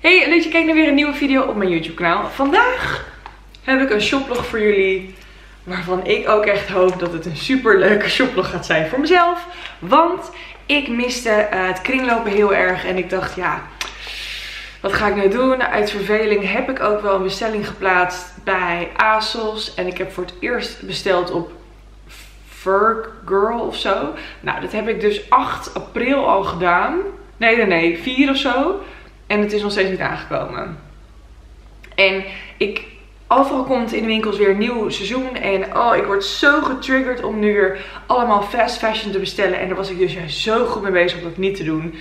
Hey, leuk je kijkt naar weer een nieuwe video op mijn YouTube kanaal. Vandaag heb ik een shoplog voor jullie. Waarvan ik ook echt hoop dat het een super leuke shoplog gaat zijn voor mezelf. Want ik miste eh, het kringlopen heel erg. En ik dacht, ja, wat ga ik nou doen? Uit verveling heb ik ook wel een bestelling geplaatst bij ASOS. En ik heb voor het eerst besteld op Girl of zo. Nou, dat heb ik dus 8 april al gedaan. Nee, nee, nee, 4 of zo. En het is nog steeds niet aangekomen. En ik, overal komt in de winkels weer een nieuw seizoen. En oh, ik word zo getriggerd om nu weer allemaal fast fashion te bestellen. En daar was ik dus juist zo goed mee bezig om dat niet te doen.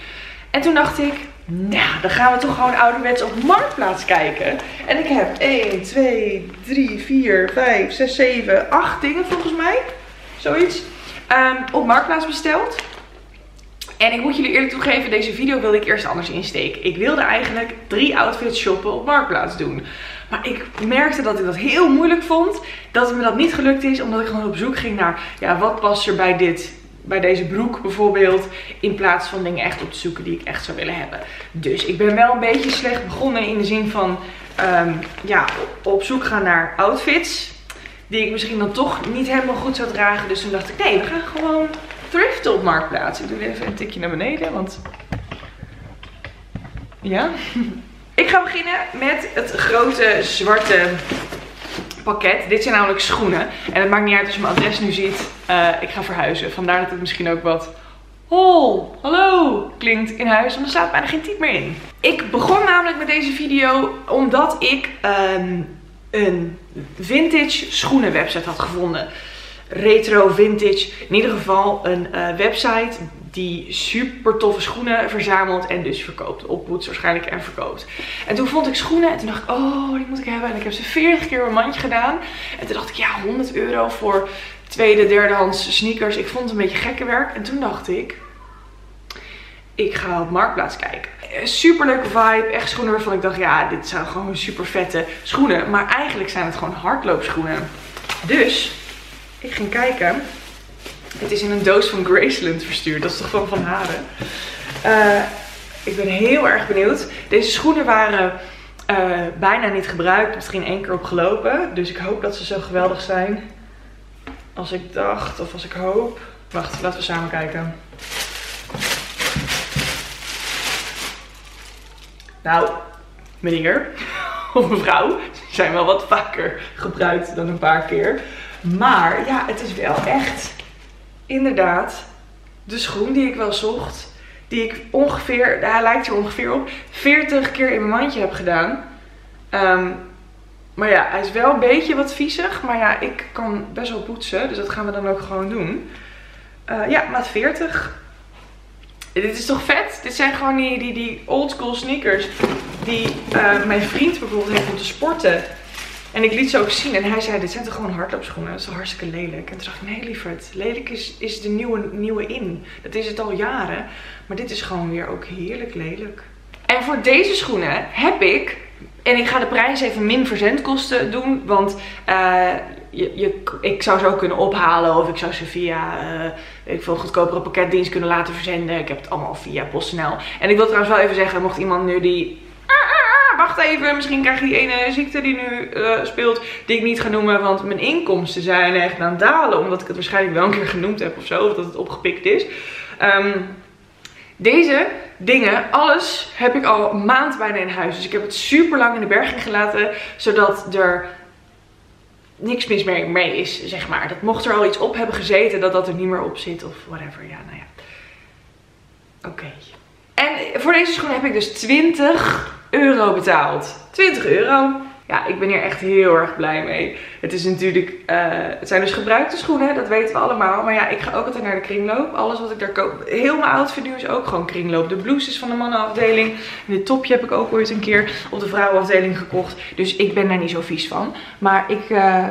En toen dacht ik, nou, dan gaan we toch gewoon ouderwets op Marktplaats kijken. En ik heb 1, 2, 3, 4, 5, 6, 7, 8 dingen volgens mij. Zoiets. Um, op Marktplaats besteld. En ik moet jullie eerlijk toegeven, deze video wilde ik eerst anders insteken. Ik wilde eigenlijk drie outfits shoppen op Marktplaats doen. Maar ik merkte dat ik dat heel moeilijk vond. Dat het me dat niet gelukt is, omdat ik gewoon op zoek ging naar, ja, wat past er bij dit, bij deze broek bijvoorbeeld. In plaats van dingen echt op te zoeken die ik echt zou willen hebben. Dus ik ben wel een beetje slecht begonnen in de zin van, um, ja, op zoek gaan naar outfits. Die ik misschien dan toch niet helemaal goed zou dragen. Dus toen dacht ik, nee, we gaan gewoon thriften op Marktplaats. Ik doe even een tikje naar beneden, want... Ja? Ik ga beginnen met het grote zwarte pakket. Dit zijn namelijk schoenen. En het maakt niet uit als je mijn adres nu ziet. Uh, ik ga verhuizen. Vandaar dat het misschien ook wat... Hol, hallo, klinkt in huis, want er staat bijna geen type meer in. Ik begon namelijk met deze video omdat ik um, een vintage schoenenwebsite had gevonden retro, vintage. In ieder geval een uh, website die super toffe schoenen verzamelt en dus verkoopt. Opboets waarschijnlijk en verkoopt. En toen vond ik schoenen en toen dacht ik, oh die moet ik hebben. En ik heb ze 40 keer een mandje gedaan. En toen dacht ik, ja 100 euro voor tweede, derdehands sneakers. Ik vond het een beetje gekke werk. En toen dacht ik, ik ga op Marktplaats kijken. Eh, super leuke vibe. Echt schoenen waarvan ik dacht, ja dit zijn gewoon super vette schoenen. Maar eigenlijk zijn het gewoon hardloopschoenen. Dus ik ging kijken. Het is in een doos van Graceland verstuurd. Dat is toch gewoon van haren. Uh, ik ben heel erg benieuwd. Deze schoenen waren uh, bijna niet gebruikt. Misschien één keer op gelopen. Dus ik hoop dat ze zo geweldig zijn. Als ik dacht of als ik hoop. Wacht, laten we samen kijken. Nou, meneer of mevrouw zijn wel wat vaker gebruikt dan een paar keer. Maar ja, het is wel echt inderdaad de schoen die ik wel zocht. Die ik ongeveer, hij lijkt er ongeveer op, 40 keer in mijn mandje heb gedaan. Um, maar ja, hij is wel een beetje wat viezig. Maar ja, ik kan best wel poetsen. Dus dat gaan we dan ook gewoon doen. Uh, ja, maat 40. Dit is toch vet? Dit zijn gewoon die, die, die oldschool sneakers. Die uh, mijn vriend bijvoorbeeld heeft om te sporten. En ik liet ze ook zien en hij zei, dit zijn toch gewoon hardloopschoenen? Dat is toch hartstikke lelijk? En toen dacht ik, nee lieverd, lelijk is, is de nieuwe, nieuwe in. Dat is het al jaren. Maar dit is gewoon weer ook heerlijk lelijk. En voor deze schoenen heb ik, en ik ga de prijs even min verzendkosten doen. Want uh, je, je, ik zou ze ook kunnen ophalen of ik zou ze via uh, ik veel goedkopere pakketdienst kunnen laten verzenden. Ik heb het allemaal via PostNL. En ik wil trouwens wel even zeggen, mocht iemand nu die even, misschien krijg je die ene ziekte die nu uh, speelt, die ik niet ga noemen, want mijn inkomsten zijn echt aan het dalen, omdat ik het waarschijnlijk wel een keer genoemd heb of zo, of dat het opgepikt is. Um, deze dingen, alles heb ik al een maand bijna in huis. Dus ik heb het super lang in de berging gelaten, zodat er niks mis meer mee is, zeg maar. Dat mocht er al iets op hebben gezeten, dat dat er niet meer op zit of whatever. Ja, nou ja. Oké. En voor deze schoen heb ik dus 20 euro betaald. 20 euro. Ja, ik ben hier echt heel erg blij mee. Het is natuurlijk, uh, het zijn dus gebruikte schoenen, dat weten we allemaal. Maar ja, ik ga ook altijd naar de kringloop. Alles wat ik daar koop, heel mijn outfit nu is ook gewoon kringloop. De blouses van de mannenafdeling. En dit topje heb ik ook ooit een keer op de vrouwenafdeling gekocht. Dus ik ben daar niet zo vies van. Maar ik, uh,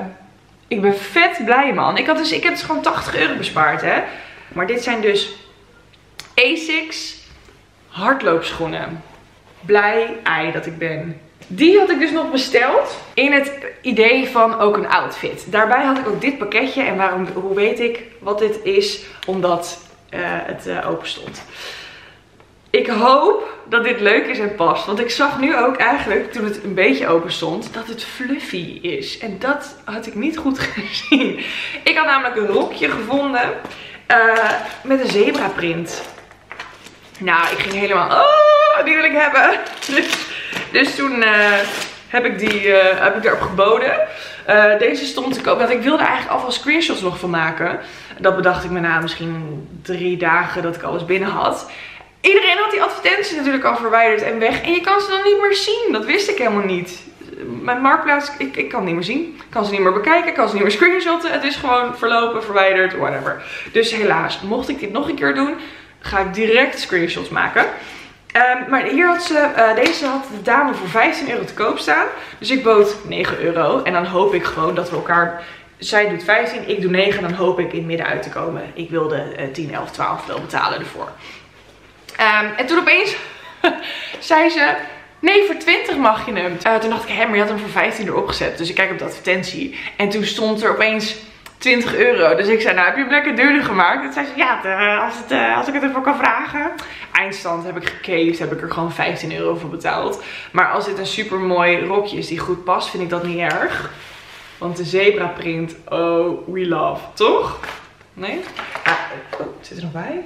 ik ben vet blij man. Ik, had dus, ik heb dus gewoon 80 euro bespaard hè. Maar dit zijn dus Asics hardloopschoenen blij ei dat ik ben. Die had ik dus nog besteld in het idee van ook een outfit. Daarbij had ik ook dit pakketje. En waarom, hoe weet ik wat dit is? Omdat uh, het uh, open stond. Ik hoop dat dit leuk is en past. Want ik zag nu ook eigenlijk, toen het een beetje open stond, dat het fluffy is. En dat had ik niet goed gezien. Ik had namelijk een rokje gevonden uh, met een zebra print. Nou, ik ging helemaal, oh, die wil ik hebben. Dus, dus toen uh, heb ik die uh, heb ik erop geboden. Uh, deze stond te koop. Want ik wilde eigenlijk al van screenshots nog van maken. Dat bedacht ik me na misschien drie dagen dat ik alles binnen had. Iedereen had die advertenties natuurlijk al verwijderd en weg. En je kan ze dan niet meer zien. Dat wist ik helemaal niet. Mijn marktplaats, ik, ik kan het niet meer zien. Ik kan ze niet meer bekijken, ik kan ze niet meer screenshotten. Het is gewoon verlopen, verwijderd, whatever. Dus helaas, mocht ik dit nog een keer doen, ga ik direct screenshots maken. Um, maar hier had ze, uh, deze had de dame voor 15 euro te koop staan. Dus ik bood 9 euro. En dan hoop ik gewoon dat we elkaar... Zij doet 15, ik doe 9. Dan hoop ik in het midden uit te komen. Ik wilde uh, 10, 11, 12 wel betalen ervoor. Um, en toen opeens zei ze... Nee, voor 20 mag je hem. Uh, toen dacht ik, hé, maar je had hem voor 15 erop gezet. Dus ik kijk op de advertentie. En toen stond er opeens 20 euro. Dus ik zei, nou heb je hem lekker duurder gemaakt? En zei ze, ja, eh, als, het, uh, als ik het ervoor kan vragen. Eindstand heb ik gecaved, heb ik er gewoon 15 euro voor betaald. Maar als dit een super mooi rokje is die goed past, vind ik dat niet erg. Want de zebra print, oh, we love. Toch? Nee? Ah, zit er nog bij?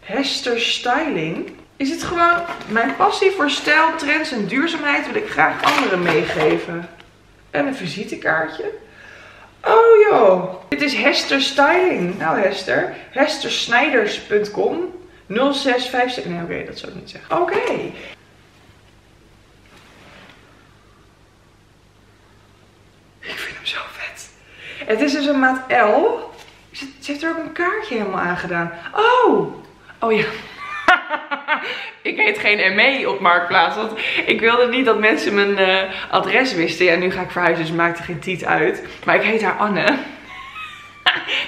Hester Styling. Is het gewoon mijn passie voor stijl, trends en duurzaamheid wil ik graag anderen meegeven. En een visitekaartje. Oh joh, dit is Hester Styling. Nou Hester, hestersnijders.com 0656. Nee oké, dat zou ik niet zeggen. Oké. Ik vind hem zo vet. Het is dus een maat L. Ze heeft er ook een kaartje helemaal aangedaan. Oh, oh ja. ik heet geen ME op Marktplaats. Want ik wilde niet dat mensen mijn uh, adres wisten. Ja, nu ga ik verhuizen, dus maakt er geen tiet uit. Maar ik heet haar Anne.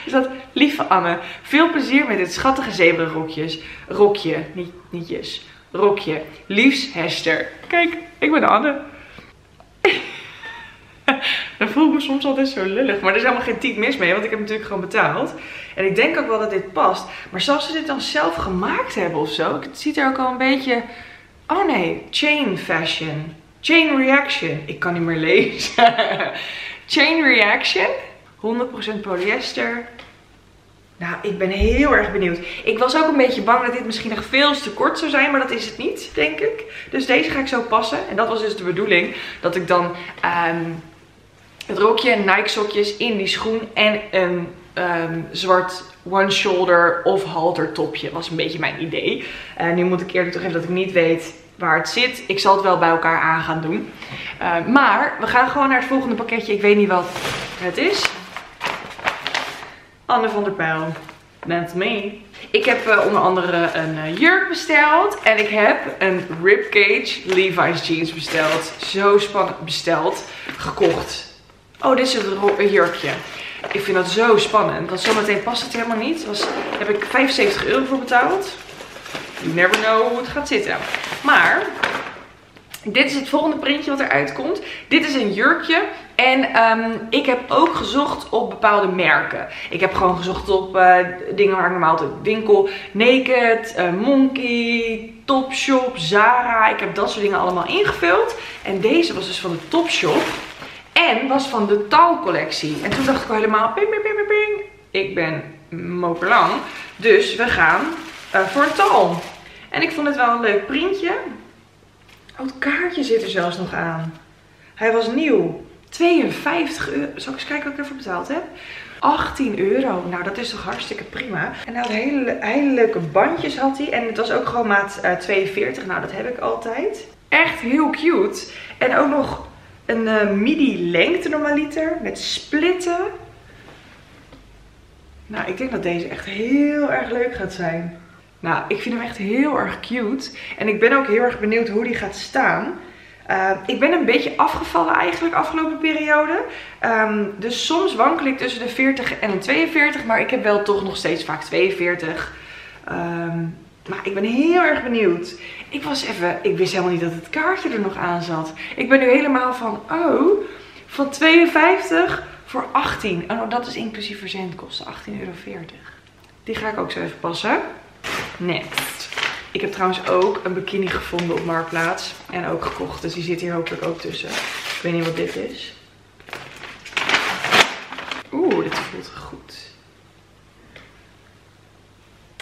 dus dat, lieve Anne, veel plezier met dit schattige zebrarokjes. Rokje, niet, nietjes. Rokje. Liefs Hester. Kijk, ik ben Anne. Dan voel ik me soms altijd zo lullig. Maar er is helemaal geen tiet mis mee, want ik heb natuurlijk gewoon betaald. En ik denk ook wel dat dit past. Maar zoals ze dit dan zelf gemaakt hebben of zo. Het ziet er ook al een beetje... Oh nee, chain fashion. Chain reaction. Ik kan niet meer lezen. chain reaction. 100% polyester. Nou, ik ben heel erg benieuwd. Ik was ook een beetje bang dat dit misschien nog veel te kort zou zijn. Maar dat is het niet, denk ik. Dus deze ga ik zo passen. En dat was dus de bedoeling. Dat ik dan... Um, het rokje Nike sokjes in die schoen en een um, zwart one shoulder of halter topje was een beetje mijn idee. Uh, nu moet ik eerlijk toegeven dat ik niet weet waar het zit. Ik zal het wel bij elkaar aan gaan doen. Uh, maar we gaan gewoon naar het volgende pakketje. Ik weet niet wat het is. Anne van der Pijl. That's me. Ik heb uh, onder andere een jurk besteld. En ik heb een ribcage Levi's jeans besteld. Zo spannend besteld. Gekocht. Oh, dit is het jurkje. Ik vind dat zo spannend. Want zometeen past het helemaal niet. Daar heb ik 75 euro voor betaald. You never know hoe het gaat zitten. Maar dit is het volgende printje wat eruit komt. Dit is een jurkje. En um, ik heb ook gezocht op bepaalde merken. Ik heb gewoon gezocht op uh, dingen waar ik normaal altijd winkel. Naked, uh, Monkey, Topshop, Zara. Ik heb dat soort dingen allemaal ingevuld. En deze was dus van de Topshop. En was van de talcollectie. En toen dacht ik al helemaal, ping, ping, ping, ping, Ik ben mokerlang. Dus we gaan uh, voor een tal. En ik vond het wel een leuk printje. Oh, het kaartje zit er zelfs nog aan. Hij was nieuw. 52 euro. Zal ik eens kijken wat ik ervoor betaald heb? 18 euro. Nou, dat is toch hartstikke prima. En hij had hele, hele leuke bandjes had hij. En het was ook gewoon maat uh, 42. Nou, dat heb ik altijd. Echt heel cute. En ook nog een uh, midi lengte normaliter met splitten. Nou, ik denk dat deze echt heel erg leuk gaat zijn. Nou, ik vind hem echt heel erg cute. En ik ben ook heel erg benieuwd hoe die gaat staan. Uh, ik ben een beetje afgevallen eigenlijk afgelopen periode. Um, dus soms wankel ik tussen de 40 en de 42. Maar ik heb wel toch nog steeds vaak 42. Um, maar ik ben heel erg benieuwd. Ik was even, ik wist helemaal niet dat het kaartje er nog aan zat. Ik ben nu helemaal van, oh, van 52 voor 18. Oh, dat is inclusief verzendkosten. 18,40 euro. Die ga ik ook zo even passen. Next. Ik heb trouwens ook een bikini gevonden op Marktplaats. En ook gekocht. Dus die zit hier hopelijk ook tussen. Ik weet niet wat dit is. Oeh, dit voelt goed.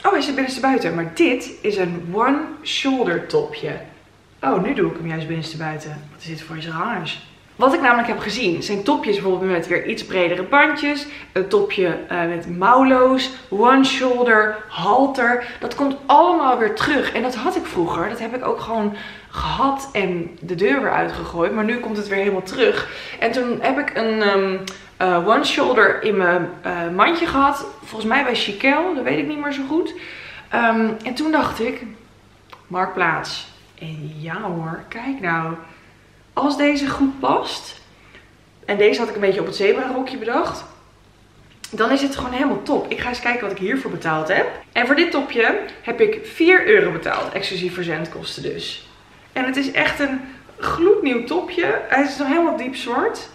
Oh, hij zit binnenste buiten. Maar dit is een one shoulder topje. Oh, nu doe ik hem juist binnenste buiten. Wat is dit voor iets raars? Wat ik namelijk heb gezien zijn topjes bijvoorbeeld met weer iets bredere bandjes. Een topje uh, met mouwloos, one shoulder, halter. Dat komt allemaal weer terug. En dat had ik vroeger. Dat heb ik ook gewoon gehad en de deur weer uitgegooid. Maar nu komt het weer helemaal terug. En toen heb ik een um, uh, one shoulder in mijn uh, mandje gehad. Volgens mij bij Chiquel. Dat weet ik niet meer zo goed. Um, en toen dacht ik, Marktplaats. En ja hoor, kijk nou als deze goed past, en deze had ik een beetje op het zebra rokje bedacht, dan is het gewoon helemaal top. Ik ga eens kijken wat ik hiervoor betaald heb. En voor dit topje heb ik 4 euro betaald, exclusief verzendkosten dus. En het is echt een gloednieuw topje. Hij is nog helemaal diep zwart.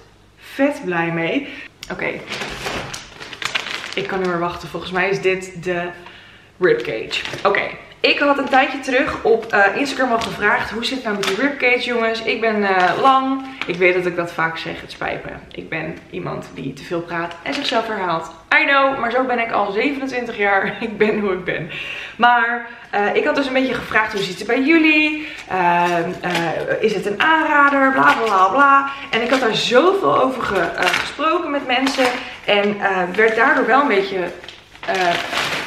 Vet blij mee. Oké. Ik kan niet meer wachten. Volgens mij is dit de ribcage. Oké. Ik had een tijdje terug op uh, Instagram al gevraagd hoe zit het nou met die ribcage jongens. Ik ben uh, lang. Ik weet dat ik dat vaak zeg. Het spijt. Ik ben iemand die te veel praat en zichzelf herhaalt. I know, maar zo ben ik al 27 jaar. Ik ben hoe ik ben. Maar uh, ik had dus een beetje gevraagd hoe zit het bij jullie? Ehm, is het een aanrader? Bla bla bla. En ik had daar zoveel over ge, gesproken met mensen. En werd daardoor wel een beetje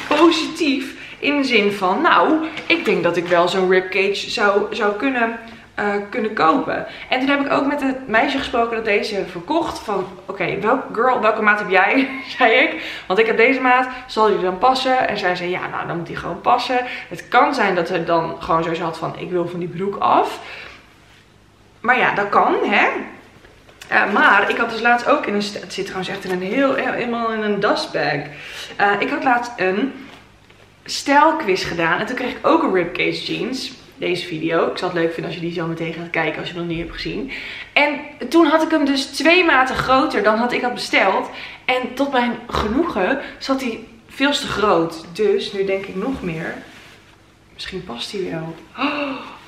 positief in de zin van, nou, ik denk dat ik wel zo'n ribcage zou, zou kunnen, uh, kunnen kopen. En toen heb ik ook met het meisje gesproken dat deze verkocht. Van, oké, okay, girl, welke maat heb jij? zei ik. Want ik heb deze maat, zal die dan passen? En zij zei, ja, nou, dan moet die gewoon passen. Het kan zijn dat ze dan gewoon zo had van, ik wil van die broek af. Maar ja, dat kan, hè. Uh, maar ik had dus laatst ook in een... Het zit trouwens echt in een heel... Helemaal in een dustbag. Uh, ik had laatst een stijlquiz gedaan. En toen kreeg ik ook een ribcage jeans. Deze video. Ik zal het leuk vinden als je die zo meteen gaat kijken als je nog niet hebt gezien. En toen had ik hem dus twee maten groter dan had ik had besteld. En tot mijn genoegen zat hij veel te groot. Dus nu denk ik nog meer. Misschien past hij wel. Oh.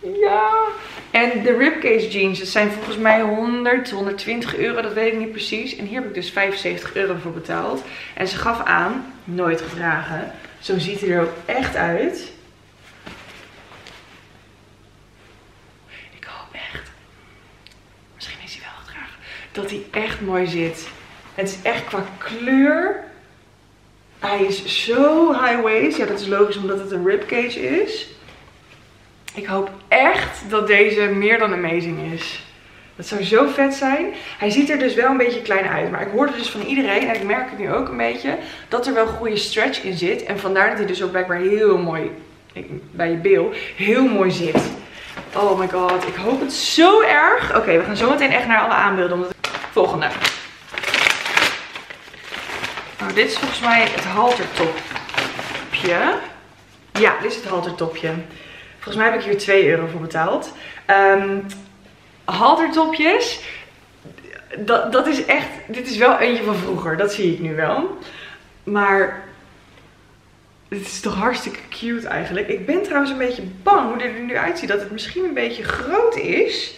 Ja. En de ribcage jeans, dat zijn volgens mij 100, 120 euro, dat weet ik niet precies. En hier heb ik dus 75 euro voor betaald. En ze gaf aan, nooit gedragen. Zo ziet hij er ook echt uit. Ik hoop echt, misschien is hij wel gedragen, dat hij echt mooi zit. Het is echt qua kleur. Hij is zo high waist. Ja, dat is logisch omdat het een ribcage is. Ik hoop echt dat deze meer dan amazing is. Dat zou zo vet zijn. Hij ziet er dus wel een beetje klein uit. Maar ik hoorde dus van iedereen, en ik merk het nu ook een beetje, dat er wel goede stretch in zit. En vandaar dat hij dus ook blijkbaar heel mooi, bij je bil, heel mooi zit. Oh my god, ik hoop het zo erg. Oké, we gaan zo meteen echt naar alle aanbeelden. Volgende. Nou, dit is volgens mij het haltertopje. Ja, dit is het haltertopje. Volgens mij heb ik hier 2 euro voor betaald. Um, haltertopjes. Dat, dat is echt, dit is wel eentje van vroeger. Dat zie ik nu wel. Maar het is toch hartstikke cute eigenlijk. Ik ben trouwens een beetje bang hoe dit er nu uitziet. Dat het misschien een beetje groot is.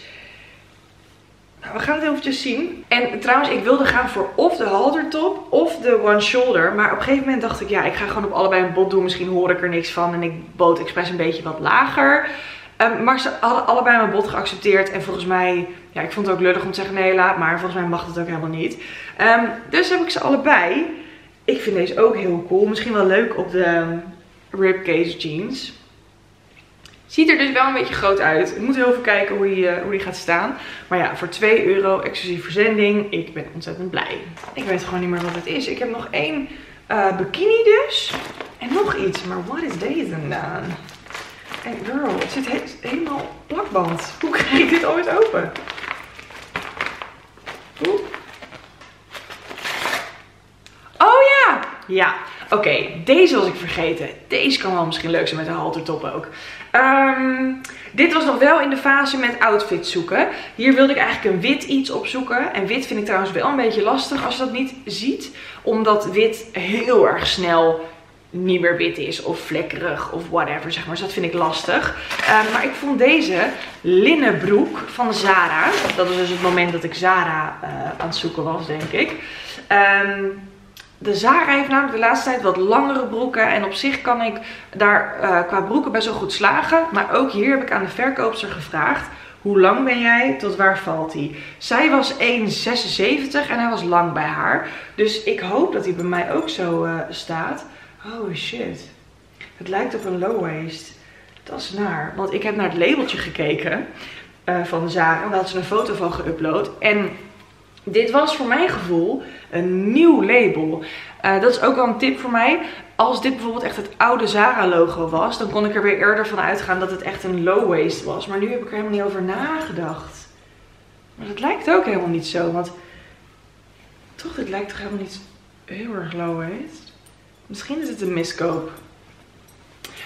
Nou, we gaan het eventjes zien. En trouwens, ik wilde gaan voor of de haltertop of de one shoulder. Maar op een gegeven moment dacht ik, ja, ik ga gewoon op allebei een bot doen. Misschien hoor ik er niks van. En ik bood expres een beetje wat lager. Um, maar ze hadden allebei mijn bod geaccepteerd. En volgens mij, ja, ik vond het ook lullig om te zeggen, nee, laat maar. Volgens mij mag het ook helemaal niet. Um, dus heb ik ze allebei. Ik vind deze ook heel cool. Misschien wel leuk op de ribcage jeans. Ziet er dus wel een beetje groot uit. Ik moet heel even kijken hoe die, uh, hoe die gaat staan. Maar ja, voor 2 euro exclusief verzending. Ik ben ontzettend blij. Ik weet gewoon niet meer wat het is. Ik heb nog één uh, bikini dus. En nog iets. Maar wat is deze dan? En girl, het zit he helemaal plakband. Hoe krijg ik dit ooit open? Oeh. Oh ja! Ja. Oké, deze was ik vergeten. Deze kan wel misschien leuk zijn met een haltertop ook. Ehm, dit was nog wel in de fase met outfits zoeken. Hier wilde ik eigenlijk een wit iets opzoeken. En wit vind ik trouwens wel een beetje lastig als je dat niet ziet. Omdat wit heel erg snel niet meer wit is of vlekkerig of whatever, zeg maar. Dus dat vind ik lastig. Ehm, maar ik vond deze linnenbroek van Zara. Dat was dus het moment dat ik Zara uh, aan het zoeken was, denk ik. Um, de Zara heeft namelijk de laatste tijd wat langere broeken. En op zich kan ik daar uh, qua broeken best wel goed slagen. Maar ook hier heb ik aan de verkoopster gevraagd. Hoe lang ben jij? Tot waar valt hij? Zij was 1,76 en hij was lang bij haar. Dus ik hoop dat hij bij mij ook zo uh, staat. Oh shit. Het lijkt op een low waist. Dat is naar. Want ik heb naar het labeltje gekeken uh, van Zara. Daar had ze een foto van geüpload. En dit was voor mijn gevoel een nieuw label. Uh, dat is ook wel een tip voor mij. Als dit bijvoorbeeld echt het oude Zara logo was, dan kon ik er weer eerder van uitgaan dat het echt een low waist was. Maar nu heb ik er helemaal niet over nagedacht. Maar dat lijkt ook helemaal niet zo, want toch, dit lijkt toch helemaal niet heel erg low waist. Misschien is het een miskoop.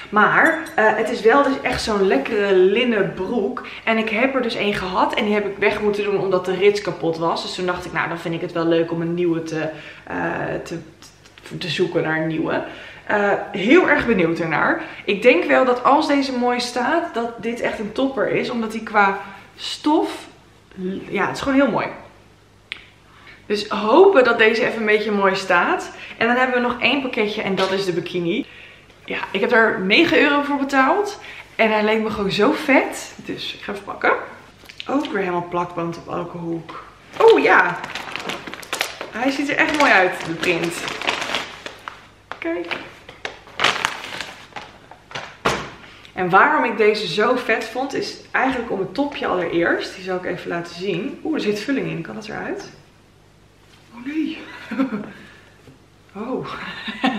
Maar uh, het is wel dus echt zo'n lekkere linnen broek. En ik heb er dus één gehad. En die heb ik weg moeten doen omdat de rits kapot was. Dus toen dacht ik, nou dan vind ik het wel leuk om een nieuwe te, uh, te, te zoeken naar een nieuwe. Uh, heel erg benieuwd ernaar. Ik denk wel dat als deze mooi staat, dat dit echt een topper is. Omdat hij qua stof, ja het is gewoon heel mooi. Dus hopen dat deze even een beetje mooi staat. En dan hebben we nog één pakketje en dat is de bikini ja, ik heb daar 9 euro voor betaald. En hij leek me gewoon zo vet. Dus ik ga even pakken. Ook weer helemaal plakband op elke hoek. Oh ja. Hij ziet er echt mooi uit, de print. Kijk. En waarom ik deze zo vet vond, is eigenlijk om het topje allereerst. Die zal ik even laten zien. Oeh, er zit vulling in. Kan dat eruit? Oh nee. Oh,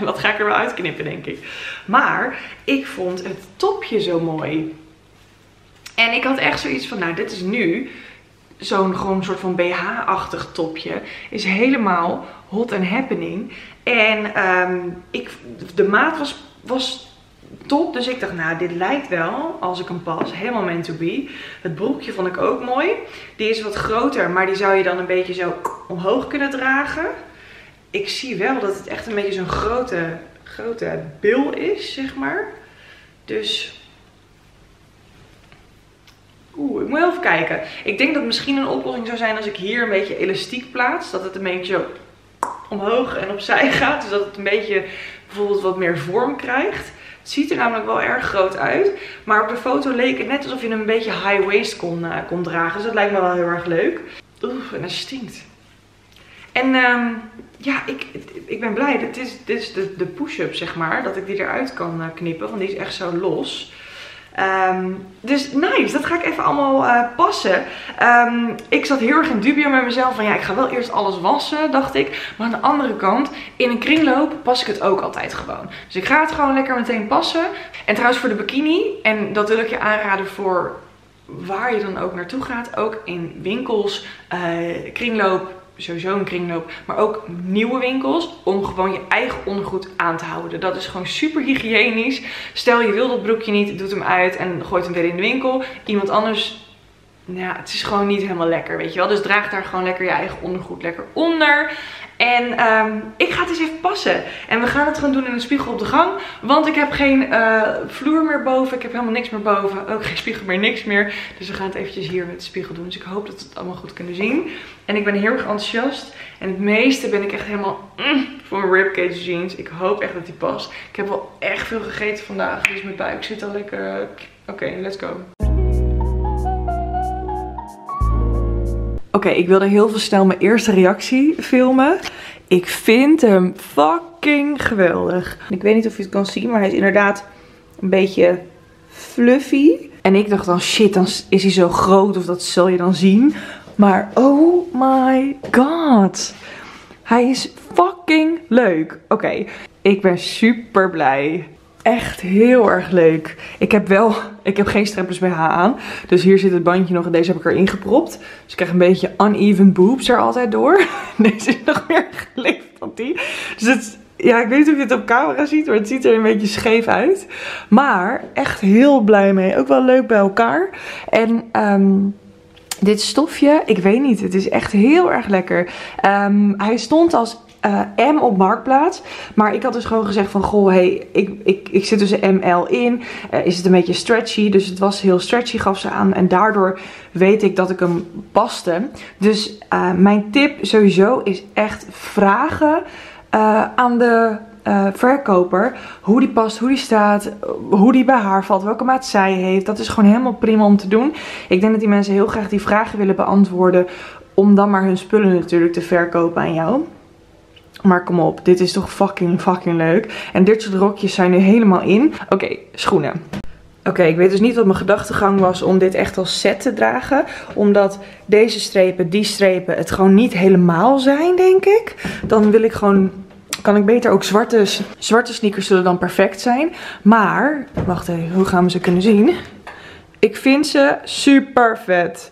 wat ga ik er wel uitknippen, denk ik. Maar ik vond het topje zo mooi. En ik had echt zoiets van, nou, dit is nu zo'n gewoon soort van BH-achtig topje. Is helemaal hot and happening. En um, ik, de maat was, was top. Dus ik dacht, nou, dit lijkt wel, als ik hem pas, helemaal meant to be. Het broekje vond ik ook mooi. Die is wat groter, maar die zou je dan een beetje zo omhoog kunnen dragen ik zie wel dat het echt een beetje zo'n grote, grote bil is, zeg maar. Dus... Oeh, ik moet even kijken. Ik denk dat misschien een oplossing zou zijn als ik hier een beetje elastiek plaats. Dat het een beetje omhoog en opzij gaat. Dus dat het een beetje bijvoorbeeld wat meer vorm krijgt. Het ziet er namelijk wel erg groot uit. Maar op de foto leek het net alsof je hem een beetje high waist kon, uh, kon dragen. Dus dat lijkt me wel heel erg leuk. Oeh, en dat stinkt. En um, ja, ik, ik ben blij. Dit is, dit is de, de push-up, zeg maar. Dat ik die eruit kan uh, knippen. Want die is echt zo los. Um, dus nice, dat ga ik even allemaal uh, passen. Um, ik zat heel erg in dubio met mezelf van ja, ik ga wel eerst alles wassen, dacht ik. Maar aan de andere kant, in een kringloop pas ik het ook altijd gewoon. Dus ik ga het gewoon lekker meteen passen. En trouwens voor de bikini, en dat wil ik je aanraden voor waar je dan ook naartoe gaat. Ook in winkels, uh, kringloop, sowieso een kringloop, maar ook nieuwe winkels om gewoon je eigen ondergoed aan te houden. Dat is gewoon super hygiënisch. Stel je wil dat broekje niet, doet hem uit en gooit hem weer in de winkel. Iemand anders nou ja, het is gewoon niet helemaal lekker, weet je wel. Dus draag daar gewoon lekker je eigen ondergoed lekker onder. En um, ik ga het eens even passen. En we gaan het gewoon doen in een spiegel op de gang. Want ik heb geen uh, vloer meer boven. Ik heb helemaal niks meer boven. Ook geen spiegel meer, niks meer. Dus we gaan het eventjes hier met de spiegel doen. Dus ik hoop dat we het allemaal goed kunnen zien. En ik ben heel erg enthousiast. En het meeste ben ik echt helemaal mm, voor een ribcage jeans. Ik hoop echt dat die past. Ik heb wel echt veel gegeten vandaag. Dus mijn buik zit al lekker... Oké, let's go. Oké, okay, ik wilde heel veel snel mijn eerste reactie filmen. Ik vind hem fucking geweldig. Ik weet niet of je het kan zien, maar hij is inderdaad een beetje fluffy. En ik dacht dan, shit, dan is hij zo groot of dat zal je dan zien. Maar oh my god. Hij is fucking leuk. Oké, ik ben super blij echt heel erg leuk. Ik heb wel, ik heb geen strapless BH aan. Dus hier zit het bandje nog en deze heb ik erin gepropt. Dus ik krijg een beetje uneven boobs er altijd door. Deze is nog meer gelicht dan die. Dus het, Ja, ik weet niet of je het op camera ziet, maar het ziet er een beetje scheef uit. Maar echt heel blij mee. Ook wel leuk bij elkaar. En um, dit stofje, ik weet niet, het is echt heel erg lekker. Um, hij stond als uh, M op Marktplaats. Maar ik had dus gewoon gezegd van, goh, hey, ik, ik, ik zit tussen ML in. Uh, is het een beetje stretchy, dus het was heel stretchy, gaf ze aan. En daardoor weet ik dat ik hem paste. Dus uh, mijn tip sowieso is echt vragen aan de verkoper. Hoe die past, hoe die staat, hoe die bij haar valt, welke maat zij heeft. Dat is gewoon helemaal prima om te doen. Ik denk dat die mensen heel graag die vragen willen beantwoorden. Om dan maar hun spullen natuurlijk te verkopen aan jou. Maar kom op, dit is toch fucking fucking leuk. En dit soort rokjes zijn nu helemaal in. Oké, schoenen. Oké, ik weet dus niet wat mijn gedachtegang was om dit echt als set te dragen. Omdat deze strepen, die strepen het gewoon niet helemaal zijn, denk ik. Dan wil ik gewoon kan ik beter ook zwarte, zwarte sneakers zullen dan perfect zijn. Maar, wacht even, hoe gaan we ze kunnen zien? Ik vind ze super vet.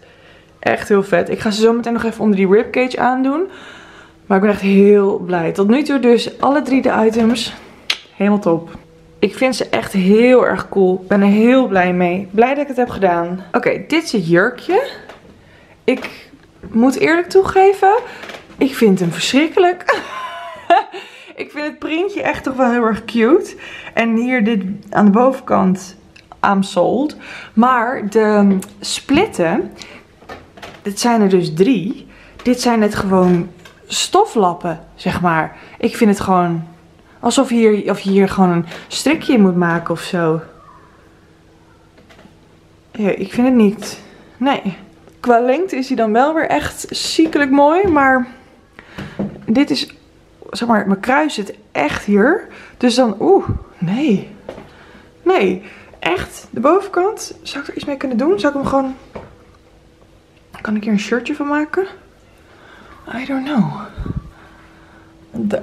Echt heel vet. Ik ga ze zo meteen nog even onder die ribcage aandoen. Maar ik ben echt heel blij. Tot nu toe dus alle drie de items helemaal top. Ik vind ze echt heel erg cool. Ik ben er heel blij mee. Blij dat ik het heb gedaan. Oké, dit is het jurkje. Ik moet eerlijk toegeven, ik vind hem verschrikkelijk. ik vind het printje echt toch wel heel erg cute. En hier dit aan de bovenkant I'm sold. Maar de splitten, dit zijn er dus drie. Dit zijn het gewoon stoflappen, zeg maar. Ik vind het gewoon alsof hier, of je hier gewoon een strikje in moet maken of zo. Ja, ik vind het niet. Nee. Qua lengte is hij dan wel weer echt ziekelijk mooi. Maar dit is, zeg maar, mijn kruis zit echt hier. Dus dan, oeh, nee. Nee, echt. De bovenkant, zou ik er iets mee kunnen doen? Zou ik hem gewoon... Kan ik hier een shirtje van maken? I don't know.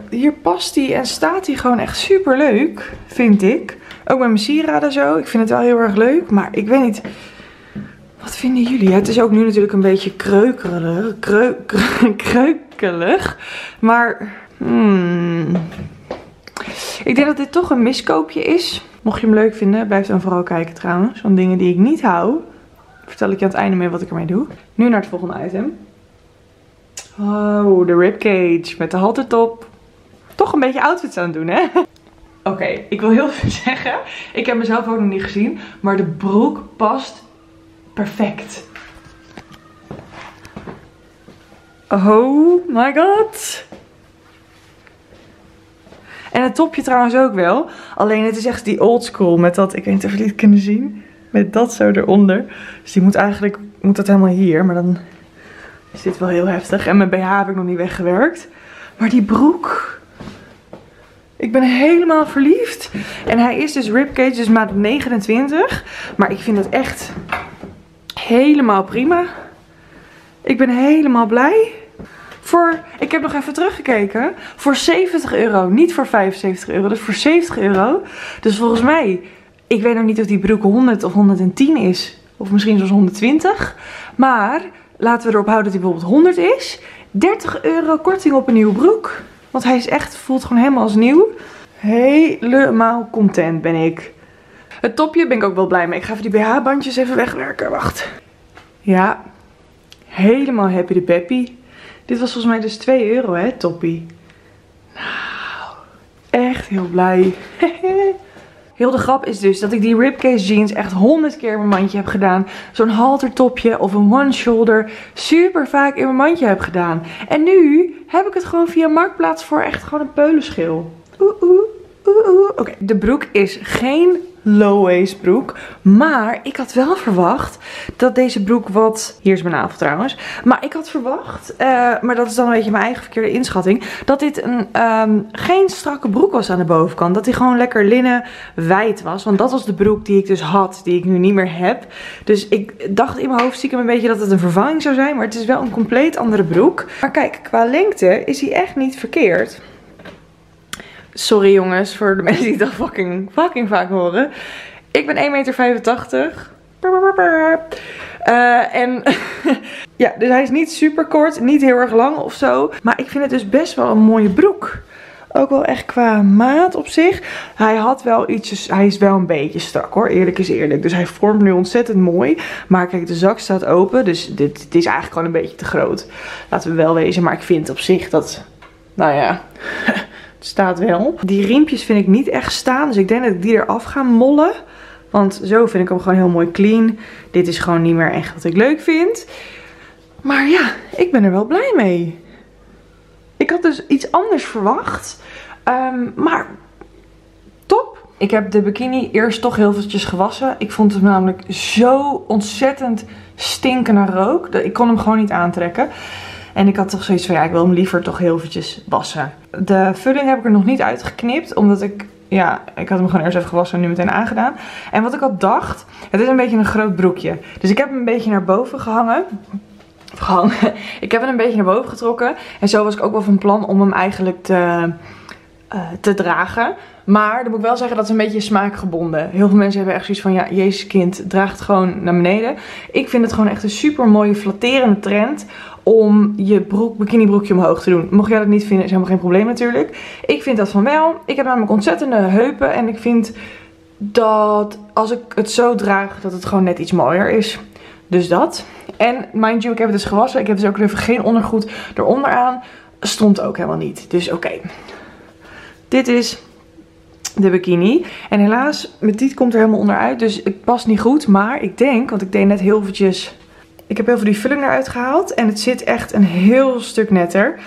hier past hij en staat hij gewoon echt super leuk, vind ik. Ook met mijn sieraden zo. Ik vind het wel heel erg leuk, maar ik weet niet... Wat vinden jullie? Het is ook nu natuurlijk een beetje kreukelig. Kreu, kreukelig. Maar... Hmm, ik denk dat dit toch een miskoopje is. Mocht je hem leuk vinden, blijf dan vooral kijken trouwens. Van dingen die ik niet hou. Vertel ik je aan het einde mee wat ik ermee doe. Nu naar het volgende item. Oh, de ribcage met de haltertop. Toch een beetje outfits aan het doen, hè? Oké, ik wil heel veel zeggen. Ik heb mezelf ook nog niet gezien. Maar de broek past perfect. Oh my god. En het topje trouwens ook wel. Alleen het is echt die old school met dat, ik weet niet of jullie het kunnen zien. Met dat zo eronder. Dus die moet eigenlijk, moet dat helemaal hier. Maar dan is dit wel heel heftig. En mijn BH heb ik nog niet weggewerkt. Maar die broek. Ik ben helemaal verliefd. En hij is dus ribcage, dus maat 29. Maar ik vind het echt helemaal prima. Ik ben helemaal blij. Voor, ik heb nog even teruggekeken. Voor 70 euro. Niet voor 75 euro. Dus voor 70 euro. Dus volgens mij, ik weet nog niet of die broek 100 of 110 is. Of misschien zelfs 120. Maar laten we erop houden dat hij bijvoorbeeld 100 is. 30 euro korting op een nieuwe broek. Want hij is echt, voelt gewoon helemaal als nieuw. Helemaal content ben ik. Het topje ben ik ook wel blij mee. Ik ga even die BH-bandjes even wegwerken. Wacht. Ja. Helemaal happy de peppy. Dit was volgens mij dus 2 euro hè, toppie. Nou, echt heel blij. Heel de grap is dus dat ik die ribcase jeans echt honderd keer in mijn mandje heb gedaan. Zo'n haltertopje of een one shoulder super vaak in mijn mandje heb gedaan. En nu heb ik het gewoon via Marktplaats voor echt gewoon een peulenschil. Oeh oeh. Oké, de broek is geen low-waist broek. Maar ik had wel verwacht dat deze broek wat... Hier is mijn navel trouwens. Maar ik had verwacht, uh, maar dat is dan een beetje mijn eigen verkeerde inschatting... dat dit een, um, geen strakke broek was aan de bovenkant. Dat hij gewoon lekker linnen wijd was. Want dat was de broek die ik dus had, die ik nu niet meer heb. Dus ik dacht in mijn hoofd stiekem een beetje dat het een vervanging zou zijn. Maar het is wel een compleet andere broek. Maar kijk, qua lengte is hij echt niet verkeerd. Sorry jongens, voor de mensen die dat fucking, fucking vaak horen. Ik ben 1,85 meter. Uh, en ja, dus hij is niet super kort, niet heel erg lang of zo. Maar ik vind het dus best wel een mooie broek. Ook wel echt qua maat op zich. Hij had wel ietsjes, hij is wel een beetje strak hoor, eerlijk is eerlijk. Dus hij vormt nu ontzettend mooi. Maar kijk, de zak staat open, dus dit, dit is eigenlijk gewoon een beetje te groot. Laten we wel wezen, maar ik vind op zich dat, nou ja... Staat wel. Die riempjes vind ik niet echt staan. Dus ik denk dat ik die eraf ga mollen. Want zo vind ik hem gewoon heel mooi clean. Dit is gewoon niet meer echt wat ik leuk vind. Maar ja, ik ben er wel blij mee. Ik had dus iets anders verwacht. Ehm, maar top. Ik heb de bikini eerst toch heel eventjes gewassen. Ik vond het namelijk zo ontzettend stinken naar rook. Ik kon hem gewoon niet aantrekken. En ik had toch zoiets van, ja, ik wil hem liever toch heel eventjes wassen. De vulling heb ik er nog niet uitgeknipt, omdat ik, ja, ik had hem gewoon eerst even gewassen en nu meteen aangedaan. En wat ik had dacht, het is een beetje een groot broekje. Dus ik heb hem een beetje naar boven gehangen. Gehangen. Ik heb hem een beetje naar boven getrokken. En zo was ik ook wel van plan om hem eigenlijk te, uh, te dragen. Maar dan moet ik wel zeggen dat is een beetje smaakgebonden. Heel veel mensen hebben echt zoiets van, ja, Jezus kind, draagt het gewoon naar beneden. Ik vind het gewoon echt een super mooie flatterende trend om je broek, bikinibroekje omhoog te doen. Mocht jij dat niet vinden, is helemaal geen probleem natuurlijk. Ik vind dat van wel. Ik heb namelijk ontzettende heupen en ik vind dat als ik het zo draag, dat het gewoon net iets mooier is. Dus dat. En mind you, ik heb het dus gewassen. Ik heb dus ook even geen ondergoed eronder aan. Stond ook helemaal niet. Dus oké. Dit is de bikini. En helaas, mijn tiet komt er helemaal onderuit. Dus het past niet goed. Maar ik denk, want ik deed net heel eventjes ik heb heel veel die vulling eruit gehaald. En het zit echt een heel stuk netter.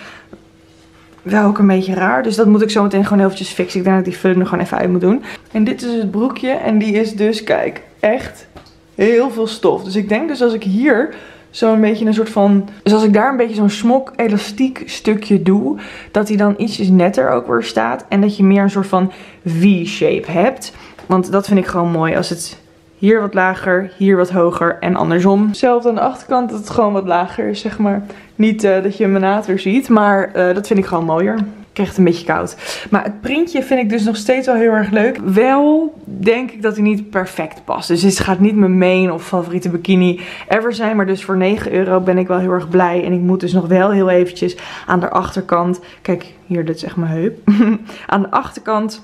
Wel ook een beetje raar. Dus dat moet ik zo meteen gewoon heel eventjes fixen. Ik denk dat ik die vulling er gewoon even uit moet doen. En dit is het broekje. En die is dus, kijk, echt heel veel stof. Dus ik denk dus als ik hier zo'n beetje een soort van... Dus als ik daar een beetje zo'n smok elastiek stukje doe... Dat hij dan ietsjes netter ook weer staat. En dat je meer een soort van V-shape hebt. Want dat vind ik gewoon mooi als het hier wat lager, hier wat hoger en andersom. Hetzelfde aan de achterkant dat het gewoon wat lager is, zeg maar. Niet uh, dat je mijn naad weer ziet, maar uh, dat vind ik gewoon mooier. Krijg het een beetje koud. Maar het printje vind ik dus nog steeds wel heel erg leuk. Wel denk ik dat hij niet perfect past. Dus dit gaat niet mijn main of favoriete bikini ever zijn. Maar dus voor 9 euro ben ik wel heel erg blij. En ik moet dus nog wel heel eventjes aan de achterkant. Kijk, hier dit is echt mijn heup. aan de achterkant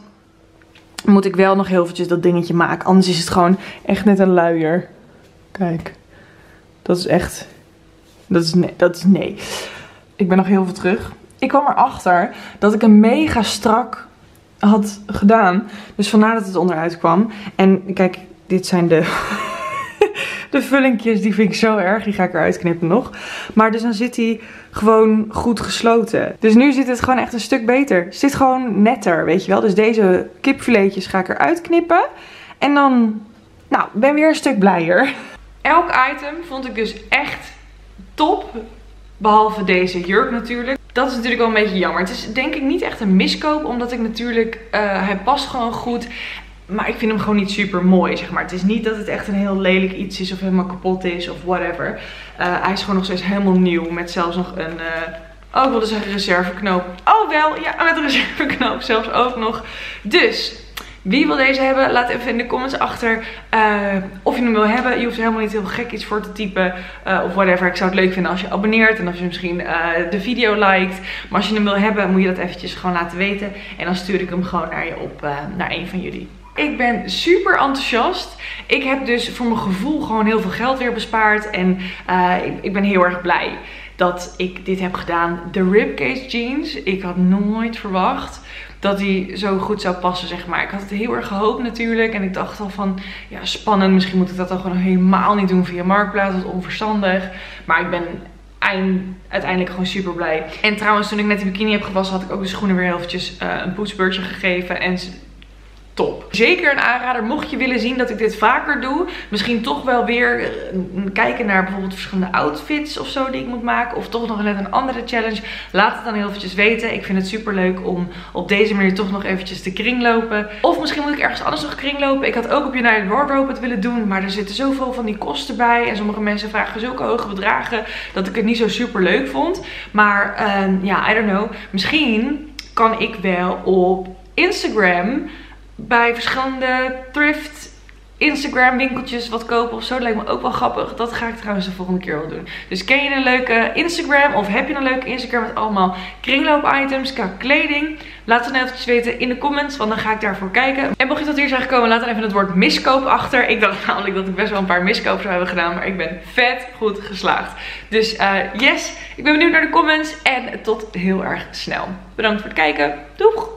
moet ik wel nog heel eventjes dat dingetje maken. Anders is het gewoon echt net een luier. Kijk. Dat is echt... Dat is nee. Dat is nee. Ik ben nog heel veel terug. Ik kwam erachter dat ik een mega strak had gedaan. Dus vandaar dat het onderuit kwam. En kijk, dit zijn de de vullingjes, die vind ik zo erg. Die ga ik eruit knippen nog. Maar dus dan zit hij gewoon goed gesloten. Dus nu zit het gewoon echt een stuk beter. Zit gewoon netter, weet je wel. Dus deze kipfiletjes ga ik eruit knippen. En dan, nou, ben weer een stuk blijer. Elk item vond ik dus echt top. Behalve deze jurk natuurlijk. Dat is natuurlijk wel een beetje jammer. Het is denk ik niet echt een miskoop. Omdat ik natuurlijk, uh, hij past gewoon goed. Maar ik vind hem gewoon niet super mooi, zeg maar. Het is niet dat het echt een heel lelijk iets is of helemaal kapot is of whatever. Uh, hij is gewoon nog steeds helemaal nieuw met zelfs nog een... Uh, oh, ik wilde zeggen reserveknoop. Oh wel, ja, met een reserveknoop zelfs ook nog. Dus, wie wil deze hebben? Laat even in de comments achter uh, of je hem wil hebben. Je hoeft er helemaal niet heel gek iets voor te typen uh, of whatever. Ik zou het leuk vinden als je abonneert en als je misschien uh, de video liked. Maar als je hem wil hebben, moet je dat eventjes gewoon laten weten. En dan stuur ik hem gewoon naar je op, naar een van jullie. Ik ben super enthousiast. Ik heb dus voor mijn gevoel gewoon heel veel geld weer bespaard. En ik, ik, ben heel erg blij dat ik dit heb gedaan. De ribcage jeans. Ik had nooit verwacht dat die zo goed zou passen, zeg maar. Ik had het heel erg gehoopt natuurlijk. En ik dacht al van, ja, spannend. Misschien moet ik dat dan gewoon helemaal niet doen via Marktplaats. Dat is onverstandig. Maar ik ben uiteindelijk gewoon super blij. En trouwens, toen ik net die bikini heb gewassen, had ik ook de schoenen weer eventjes uh, een poetsbeurtje gegeven. En top. Zeker een aanrader, mocht je willen zien dat ik dit vaker doe. Misschien toch wel weer eh, kijken naar bijvoorbeeld verschillende outfits of zo die ik moet maken. Of toch nog net een andere challenge. Laat het dan heel eventjes weten. Ik vind het super leuk om op deze manier toch nog eventjes te kringlopen. Of misschien moet ik ergens anders nog kringlopen. Ik had ook op United Wardrobe het willen doen. Maar er zitten zoveel van die kosten bij. En sommige mensen vragen zulke hoge bedragen dat ik het niet zo super leuk vond. Maar ehm, ja, I don't know. Misschien kan ik wel op Instagram bij verschillende thrift Instagram winkeltjes wat kopen of zo. Lijkt me ook wel grappig. Dat ga ik trouwens de volgende keer wel doen. Dus ken je een leuke Instagram of heb je een leuke Instagram met allemaal kringloop items kleding? Laat het net eventjes weten in de comments, want dan ga ik daarvoor kijken. En mocht je tot hier zijn gekomen, laat dan even het woord miskoop achter. Ik dacht namelijk dat ik best wel een paar miskopen zou hebben gedaan, maar ik ben vet goed geslaagd. Dus uh, yes, ik ben benieuwd naar de comments en tot heel erg snel. Bedankt voor het kijken. Doeg!